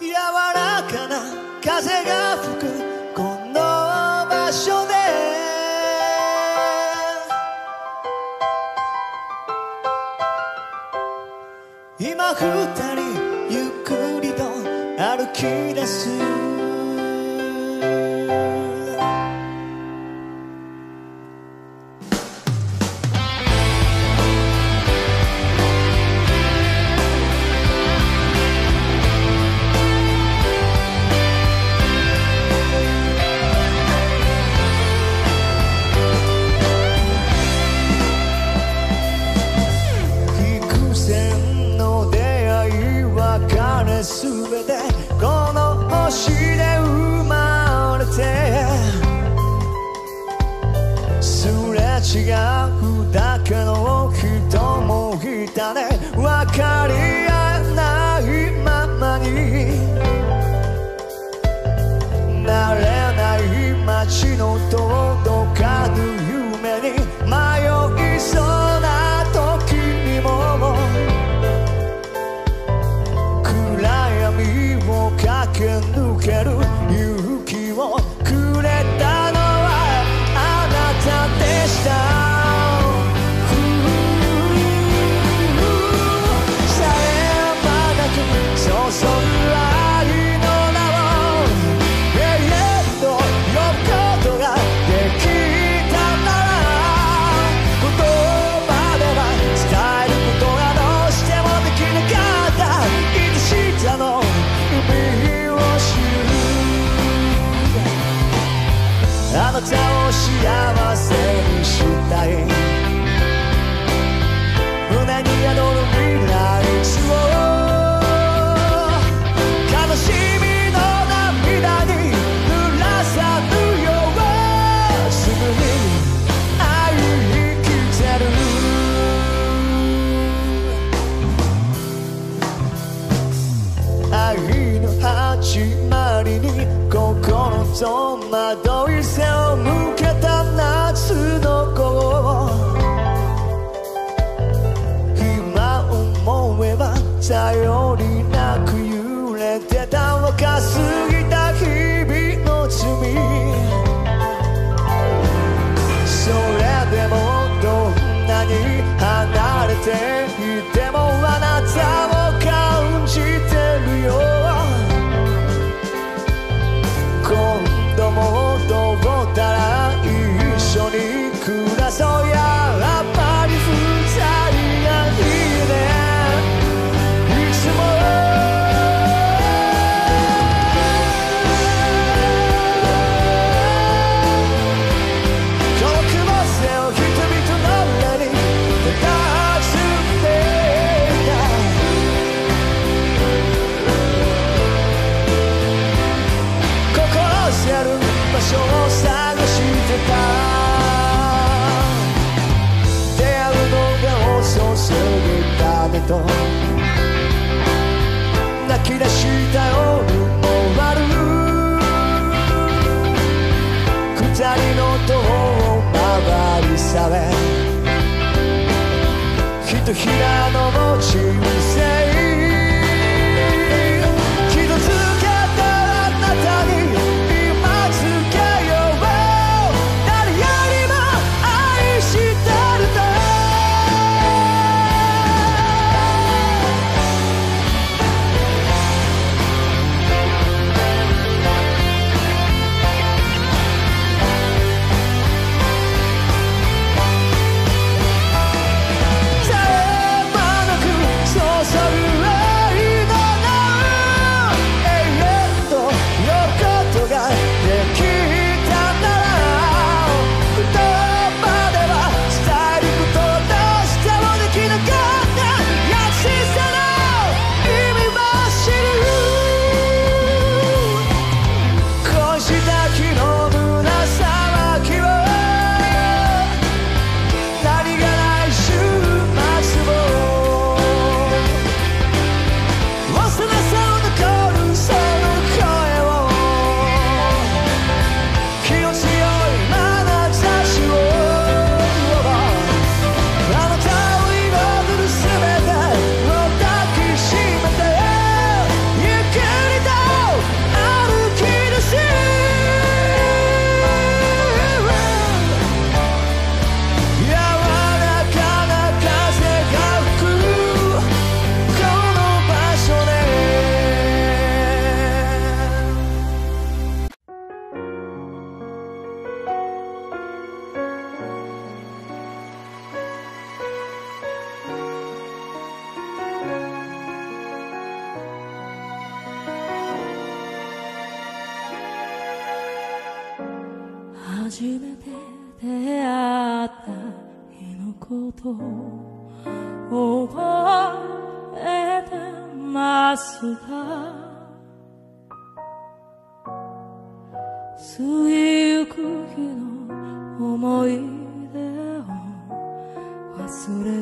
柔らかな風が吹くこの場所で。今二人ゆっくりと歩き出す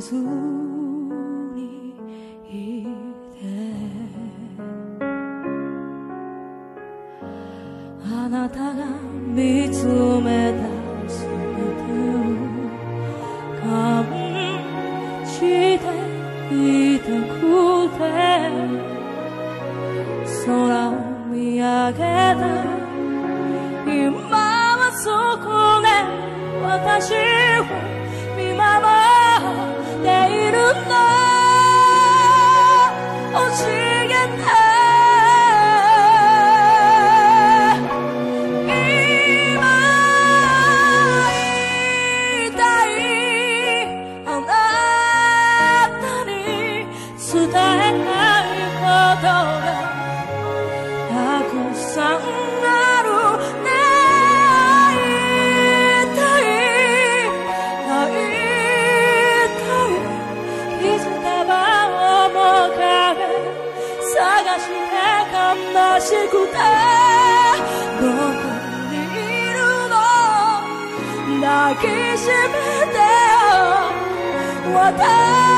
ずにいてあなた。が見つめた。すべてを感じていた。くて空を見上げた。今はそこで私を是没得我疼。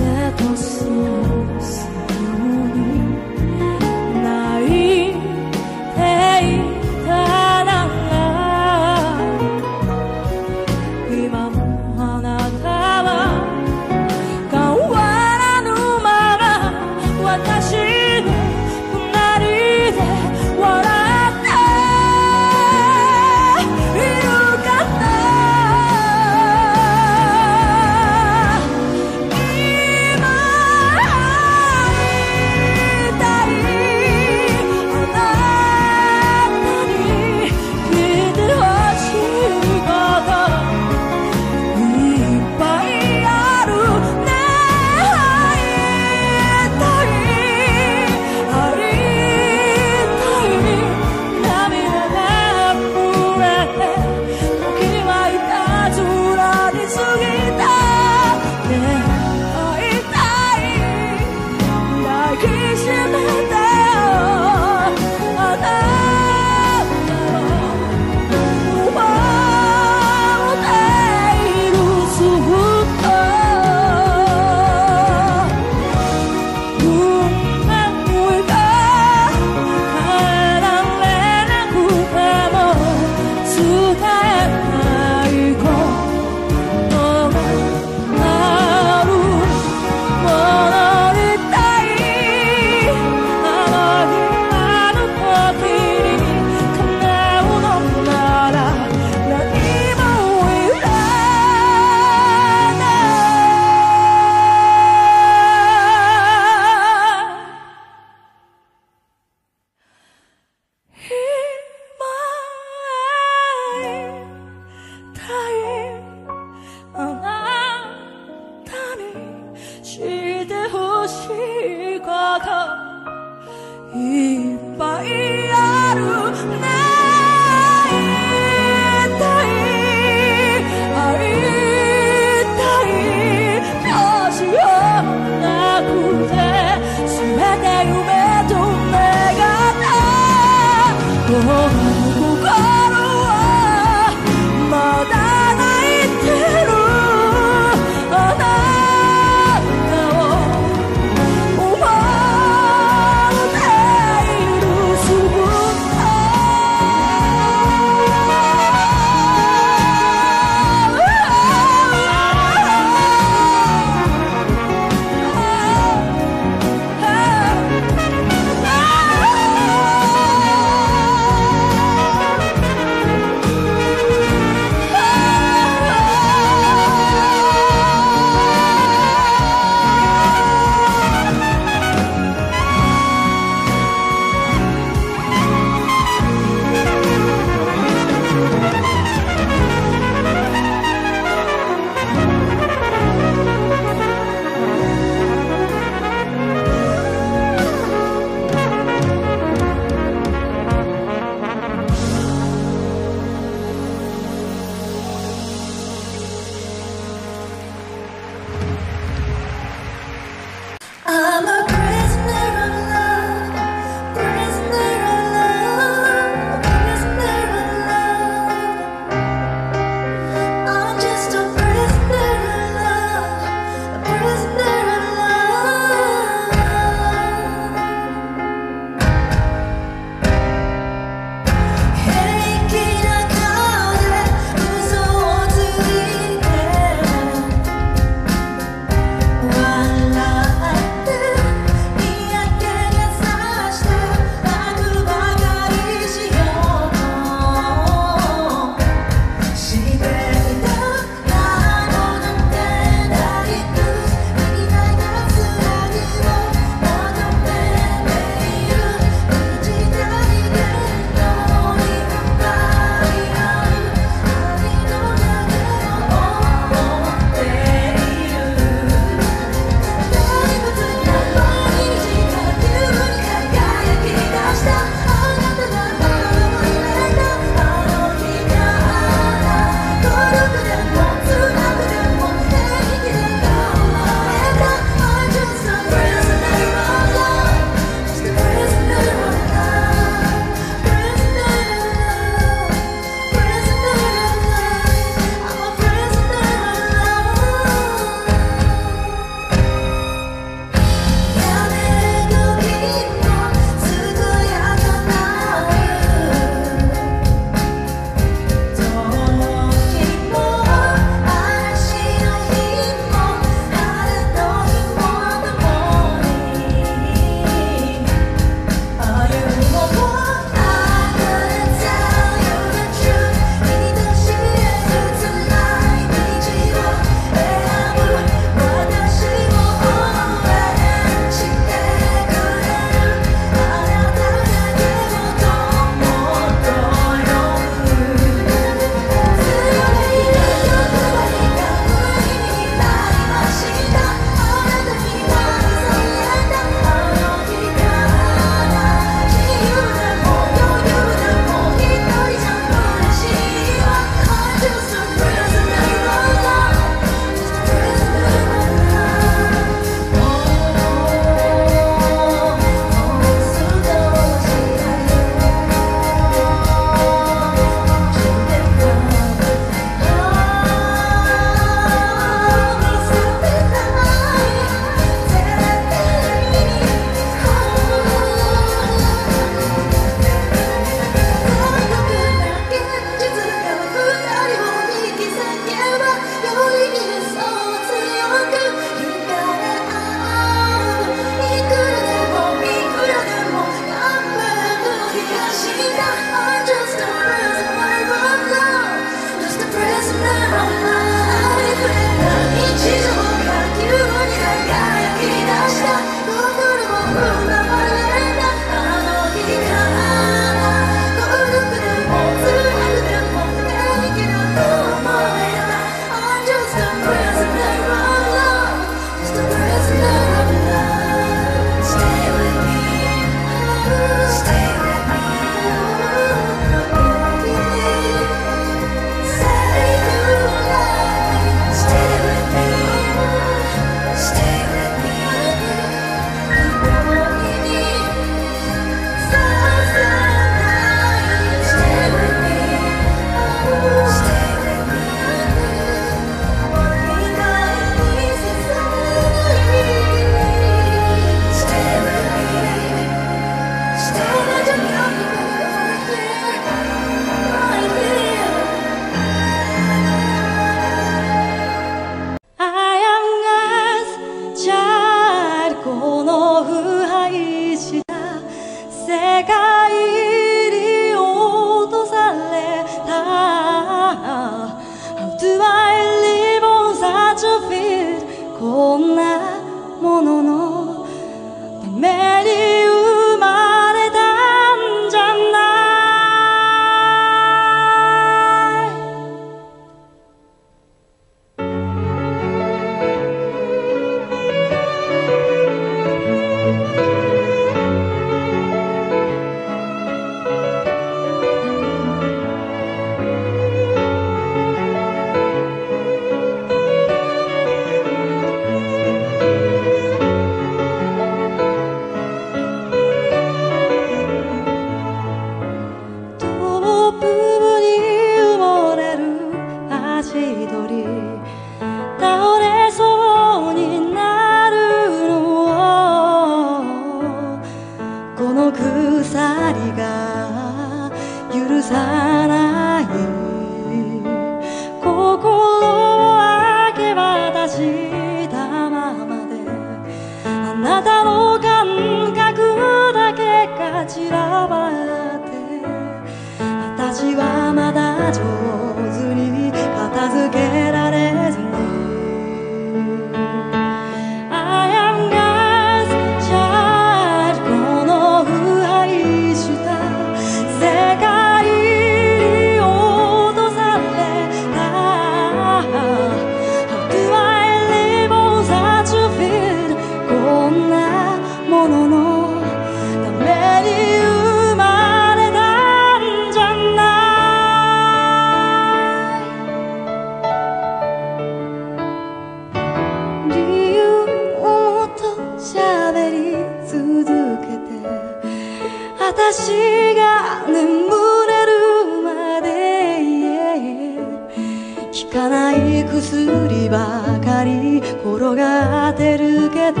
薬ばかり転がってるけど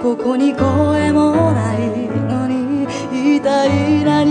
ここに声もないのに痛いな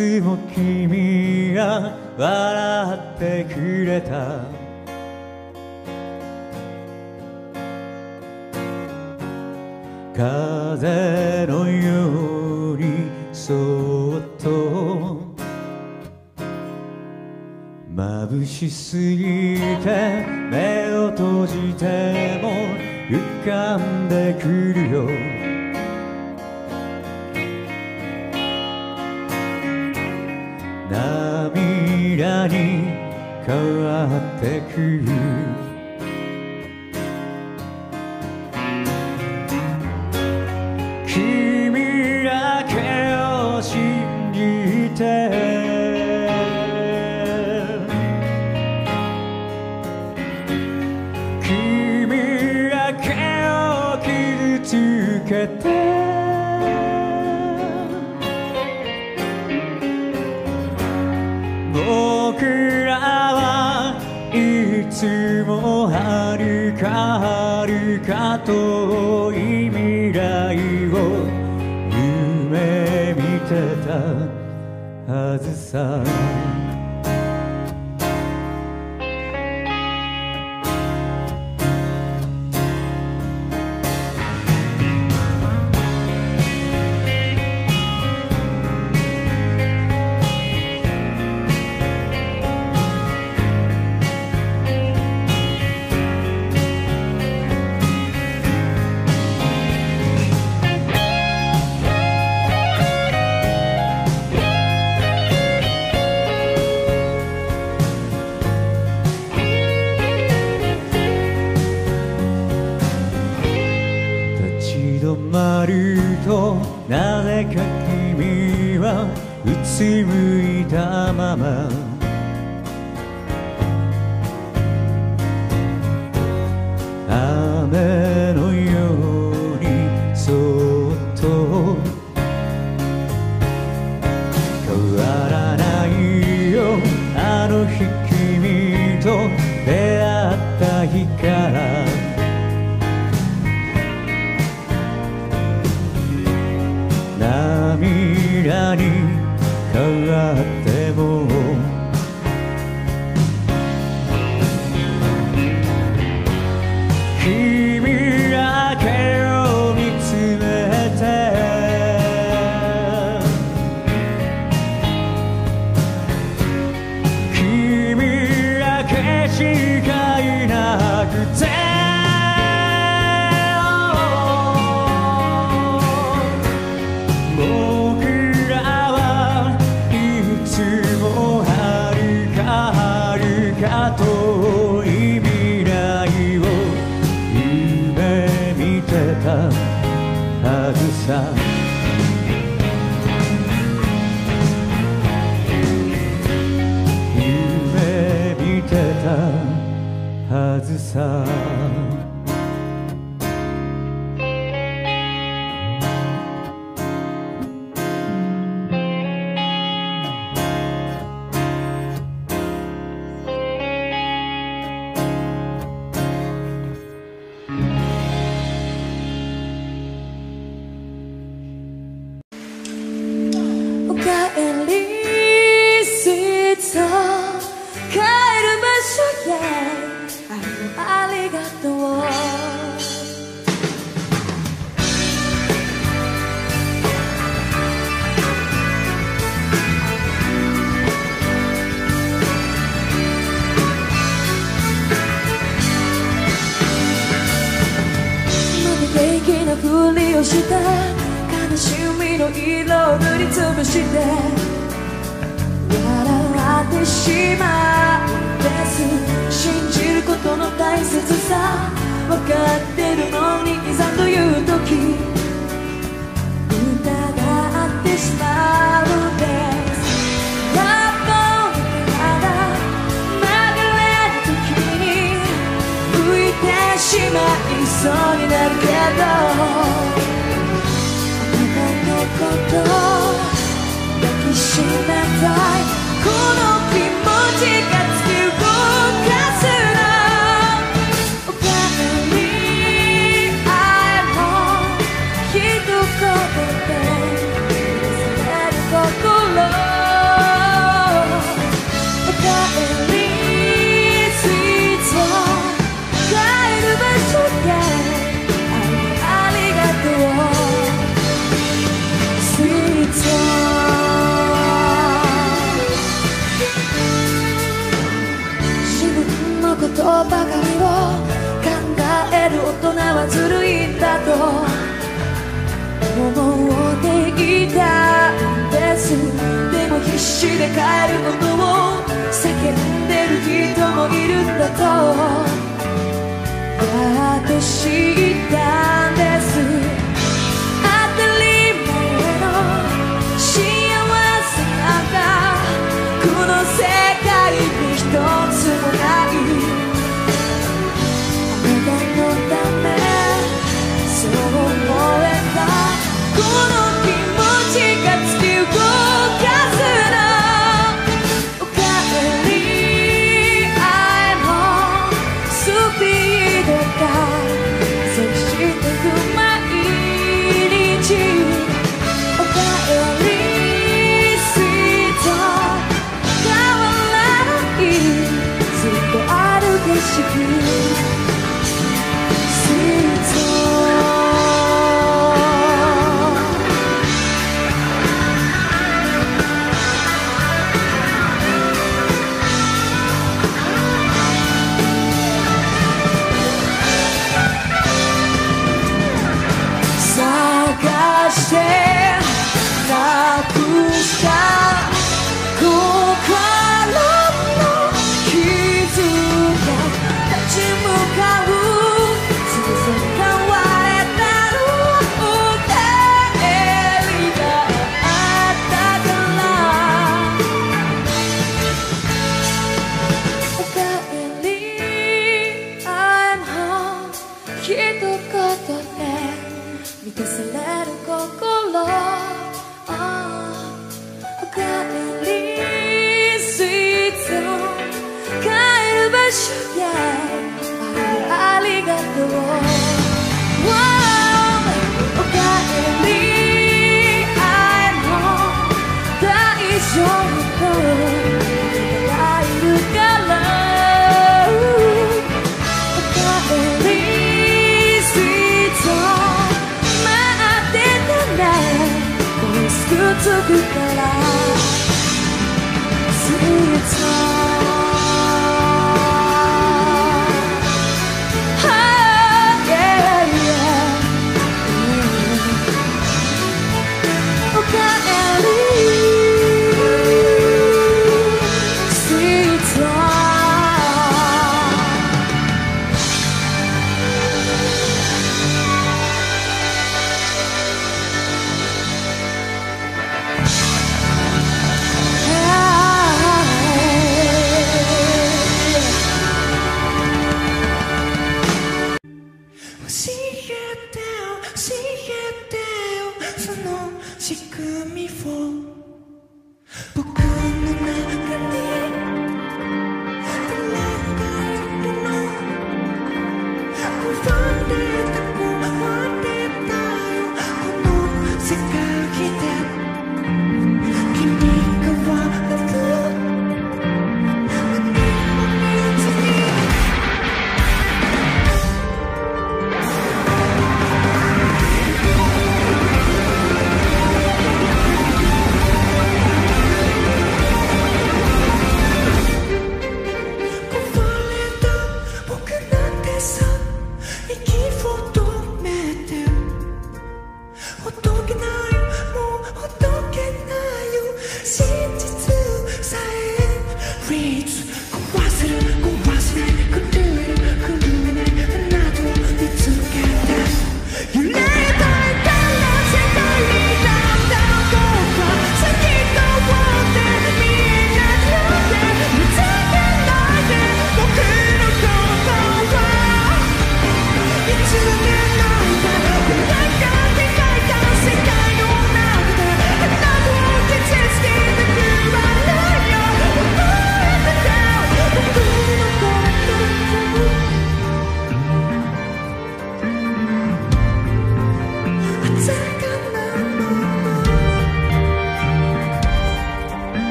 いに変わってく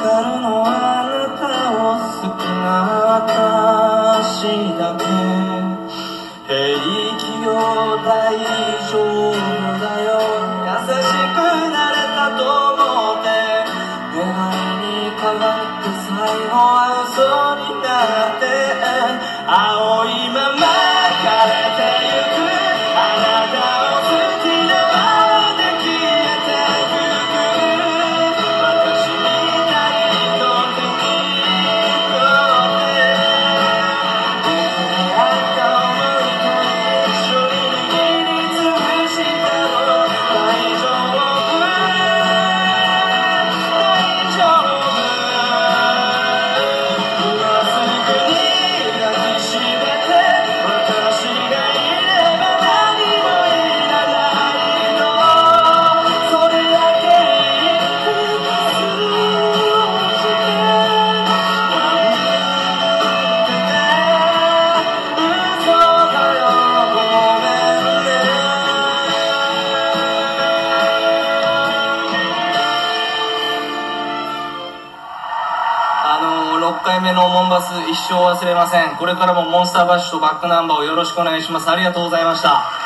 からのあなたを好きな私だけ。平気よ大丈夫一生忘れません。これからもモンスターバッシュとバックナンバーをよろしくお願いします。ありがとうございました。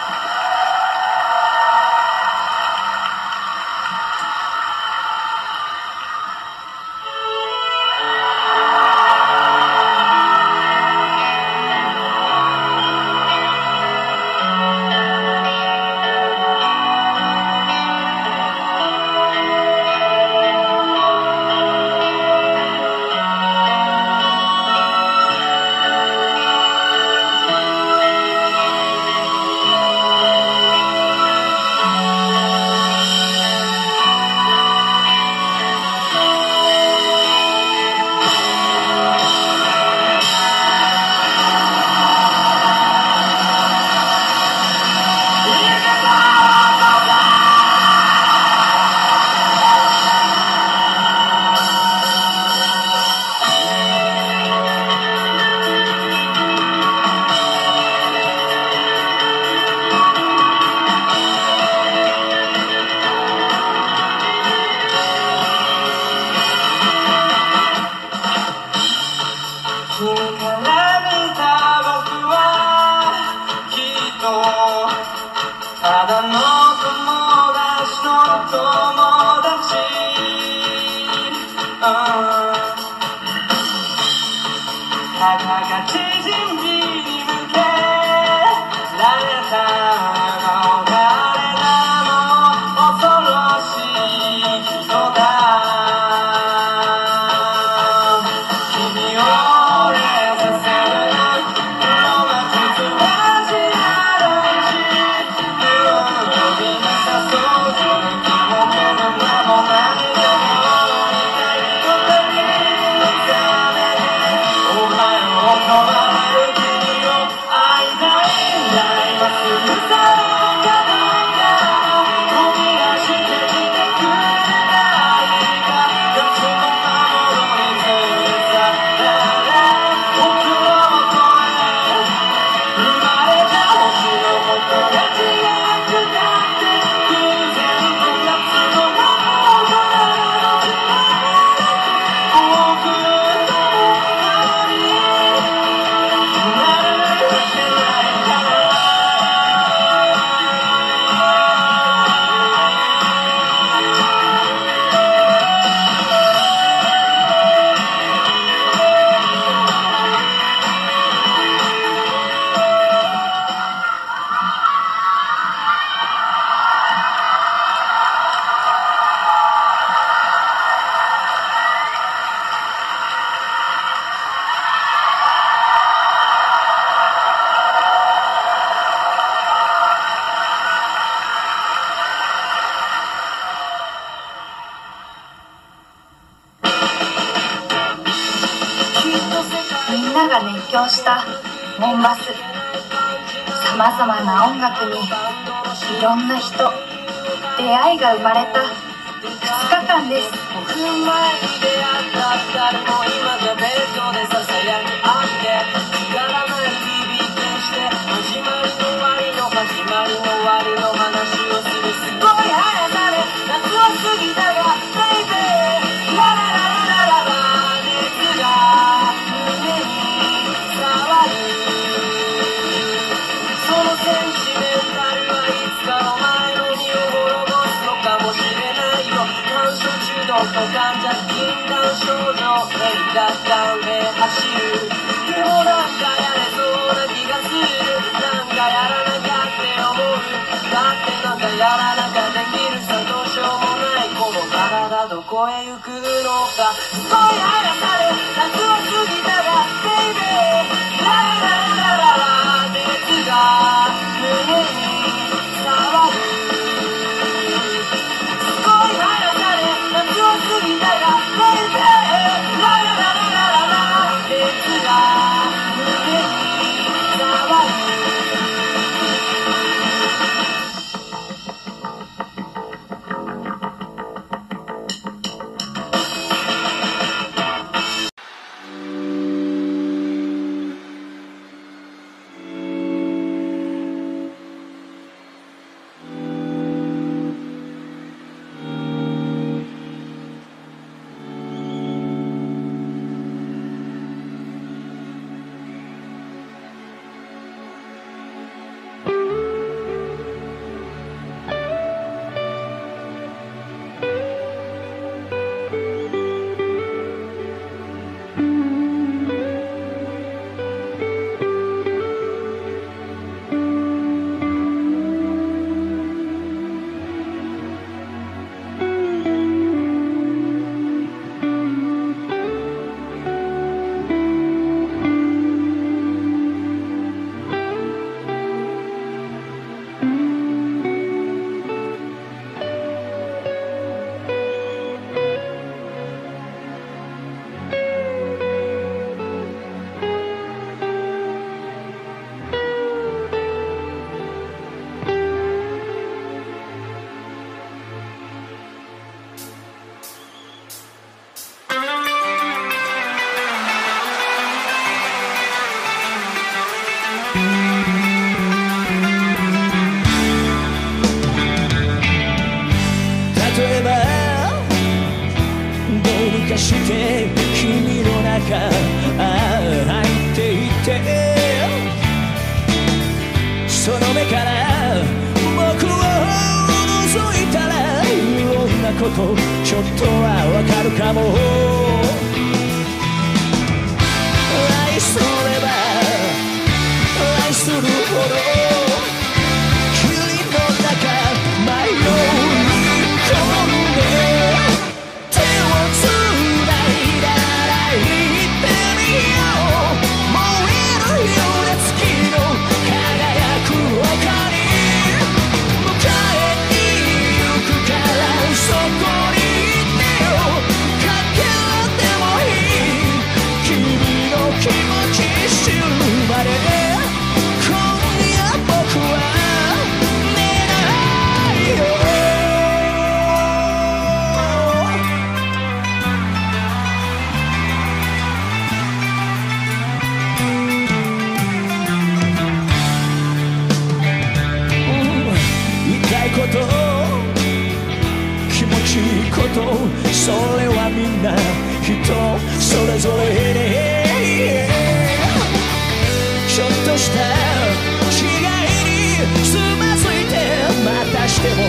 しても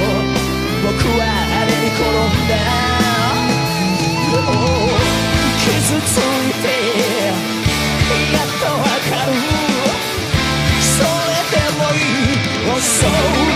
僕はあれに転んだ。も傷ついてやっとわかる。それでもいい。遅い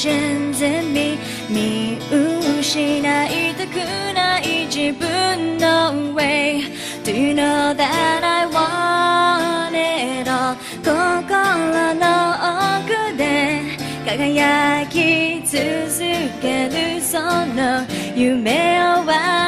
全然に見失いたくない自分の way Do you know that I want it all? 心の奥で輝き続けるその夢を忘れ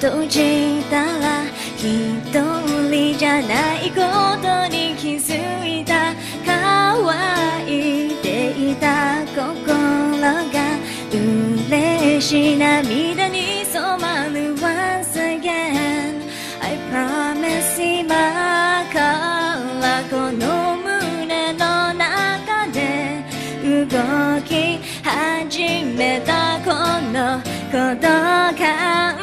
閉じたら一人じゃないことに気づいた乾いていた心が嬉しい涙に染まる Once again I promise 今からこの胸の中で動き始めたこの孤独感